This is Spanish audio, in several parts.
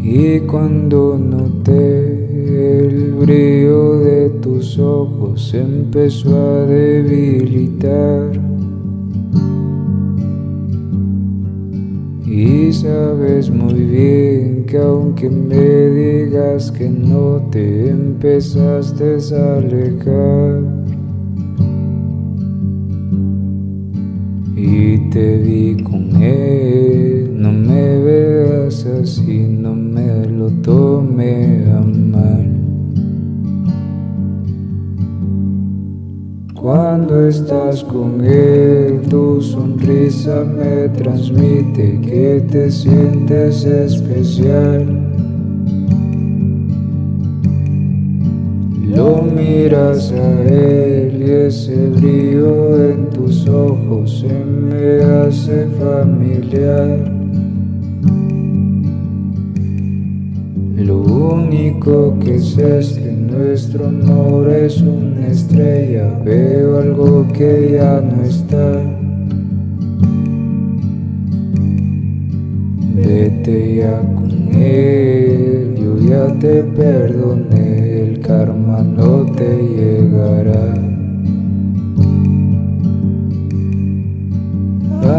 Y cuando noté el brillo de tus ojos empezó a debilitar. Y sabes muy bien que aunque me digas que no te empezaste a alejar. Y te vi con él, no me veas así, no me lo tome a mal. Cuando estás con él, tu sonrisa me transmite que te sientes especial. Lo miras a él y ese brillo en tus ojos se me hace familiar. Lo único que sé es que nuestro amor es una estrella, veo algo que ya no está. Vete ya con él, ya te perdoné, el karma no te llegará.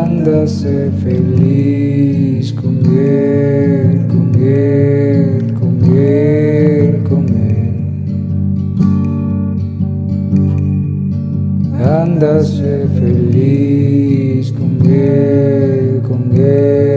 Ándase feliz con él, con él, con él, con él. Ándase feliz con él, con él,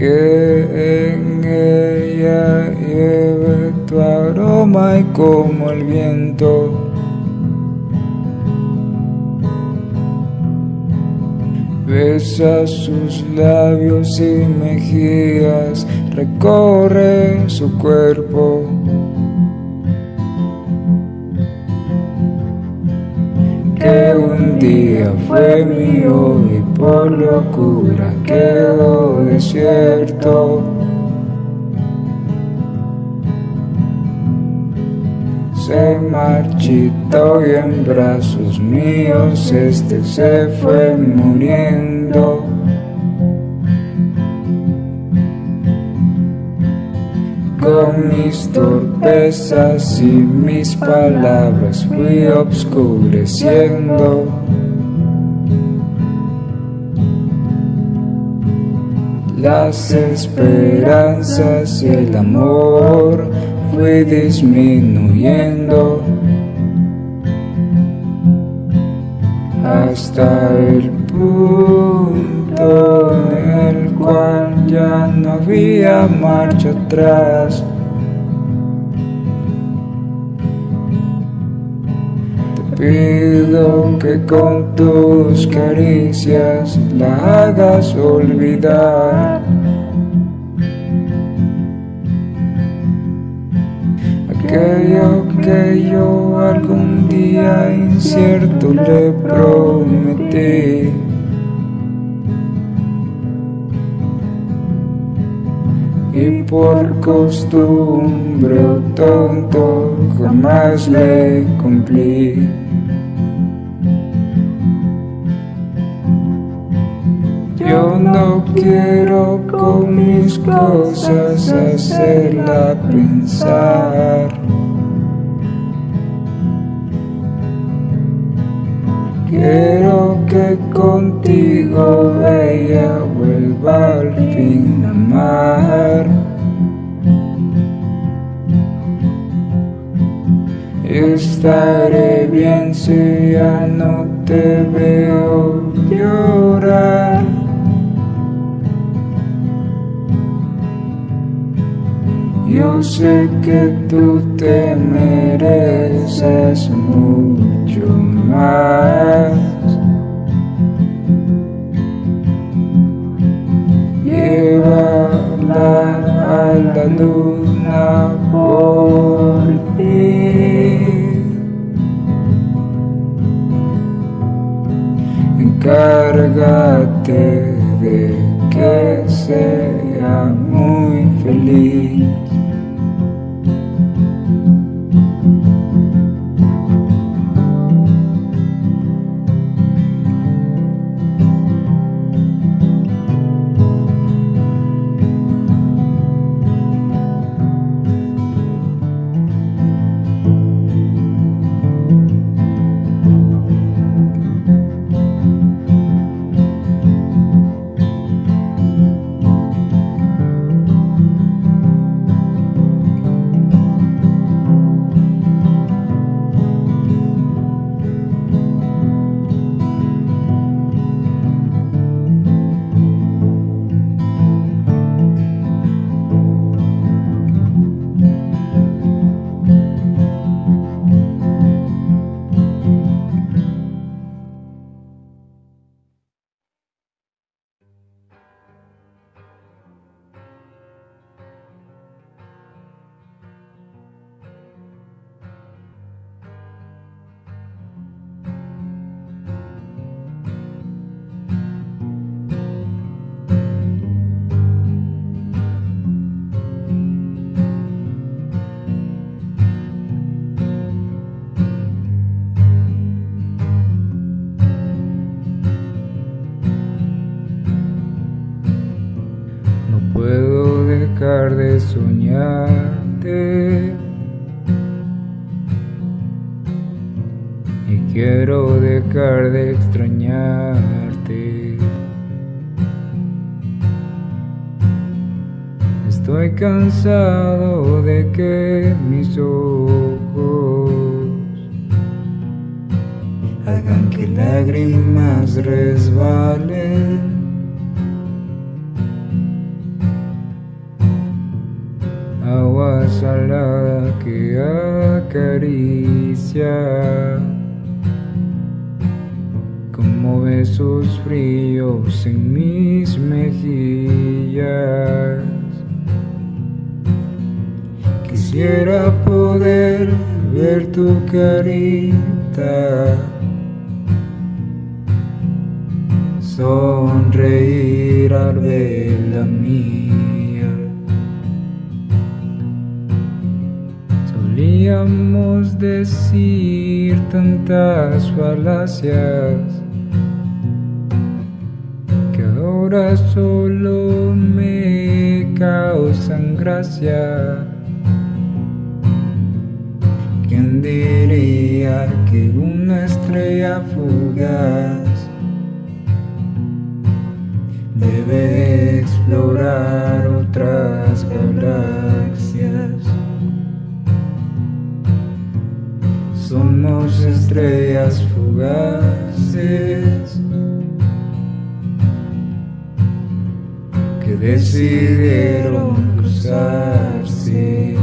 Que en ella lleve tu aroma y como el viento. Besa sus labios y mejillas, recorre su cuerpo. Que un día fue mío y por locura quedó desierto. Se marchitó y en brazos míos este se fue muriendo. Con mis torpezas y mis palabras fui obscureciendo. Las esperanzas y el amor fui disminuyendo hasta el punto en el cual ya no había marcha atrás. Pido que con tus caricias la hagas olvidar. Aquello que yo algún día incierto le prometí. Y por costumbre o tonto jamás le cumplí. Yo no quiero con mis cosas hacerla pensar. Quiero que contigo ella vuelva al amar. Estaré bien si ya no te veo llorar. Yo sé que tú te mereces mucho más. Llévala a la luna ti. Encárgate de que sea muy feliz. Dejar de extrañarte. Estoy cansado de que mis ojos hagan que lágrimas resbalen. agua salada que acaricia besos fríos en mis mejillas. Quisiera poder ver tu carita, sonreír al ver la mía. Solíamos decir tantas falacias ahora solo me causan gracia. ¿Quién diría que una estrella fugaz debe explorar otras galaxias? Somos estrellas fugaces que decidieron cruzarse,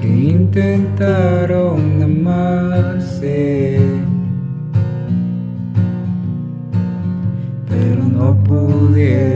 que intentaron amarse, pero no pudieron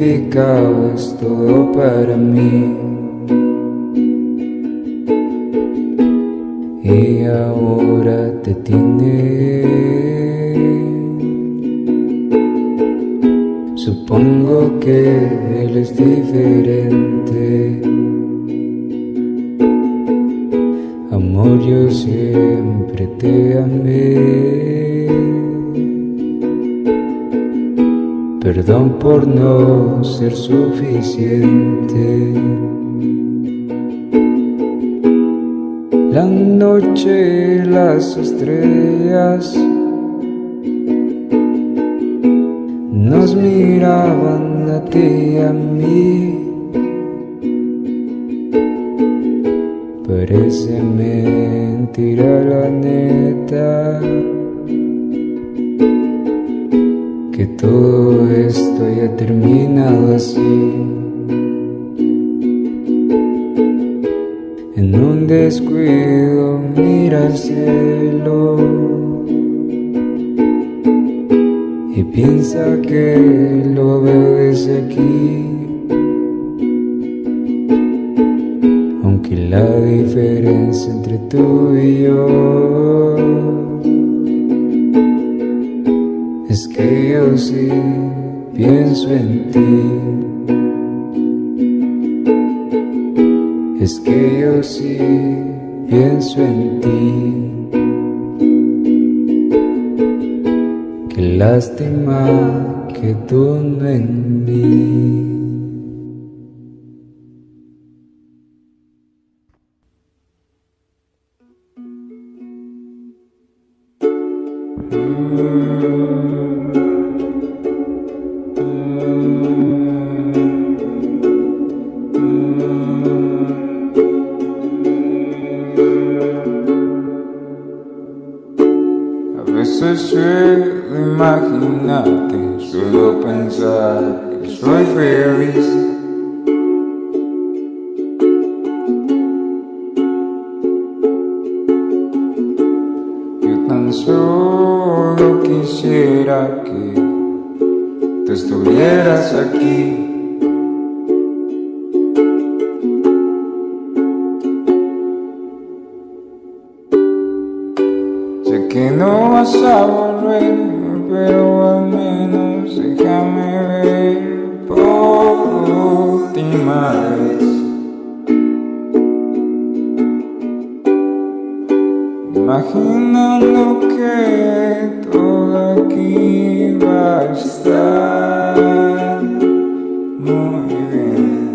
Significabas todo para mí. y ahora te tiene. Supongo que él es diferente. Amor, yo siempre te amé. Por no ser suficiente. La noche, las estrellas nos miraban a ti y a mí. parece mentira la neta que todo esto terminado así. En un descuido mira al cielo y piensa que lo veo desde aquí. la diferencia entre tú y yo es que yo sí pienso en ti. Es que yo sí pienso en ti. Qué lástima que tú no en mí. A veces suelo imaginarte, suelo pensar que soy feliz. Yo tan solo quisiera que te estuvieras aquí. imagino lo que todo aquí va a estar muy bien.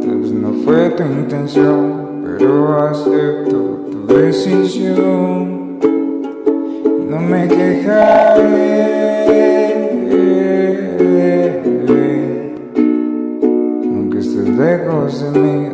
Tal vez no fue tu intención, pero acepto tu decisión. Y no me quejaré, aunque estés lejos de mí.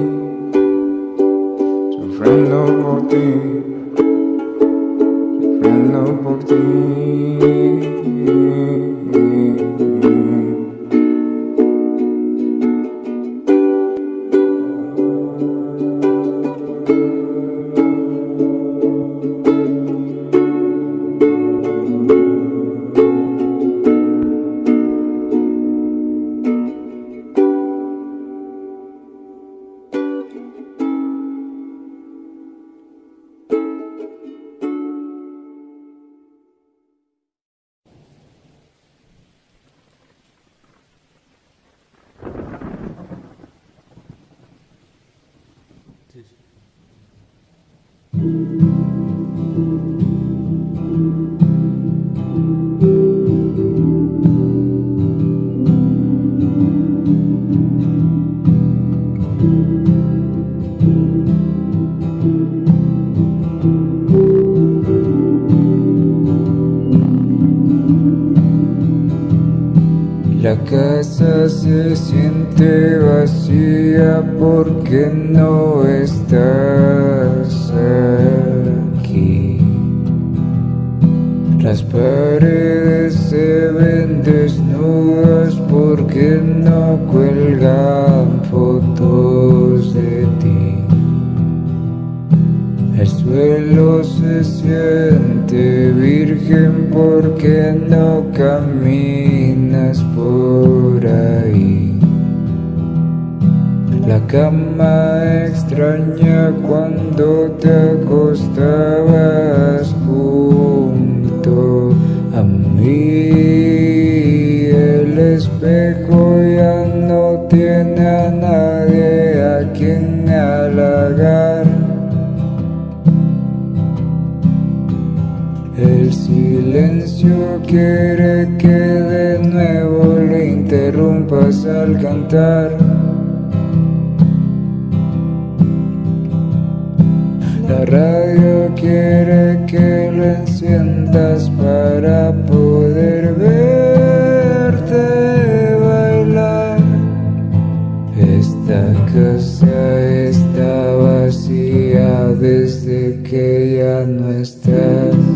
ты Las paredes se ven desnudas porque no cuelgan fotos de ti. El suelo se siente virgen porque no caminas por ahí. La cama extraña cuando te acostabas silencio quiere que de nuevo le interrumpas al cantar. La radio quiere que lo enciendas para poder verte bailar. Esta casa está vacía desde que ya no estás.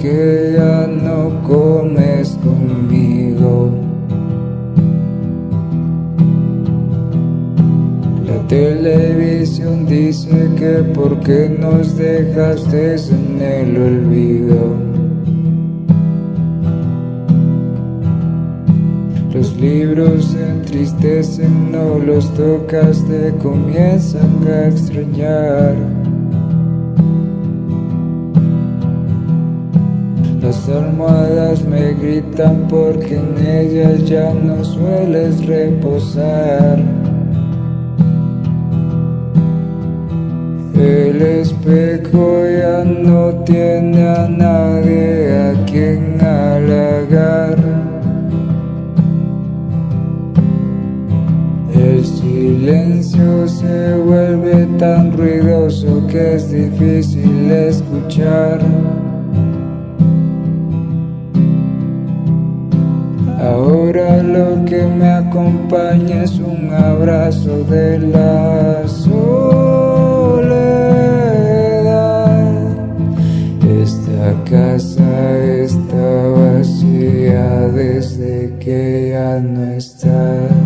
Qué ya no comes conmigo. La televisión dice que por qué nos dejaste en el olvido. Los libros se entristecen, no los tocas, te comienzan a extrañar. Las almohadas me gritan porque en ellas ya no sueles reposar. El espejo ya no tiene a nadie a quien halagar. El silencio se vuelve tan ruidoso que es difícil escuchar. Ahora lo que me acompaña es un abrazo de la soledad. Esta casa está vacía desde que ya no estás.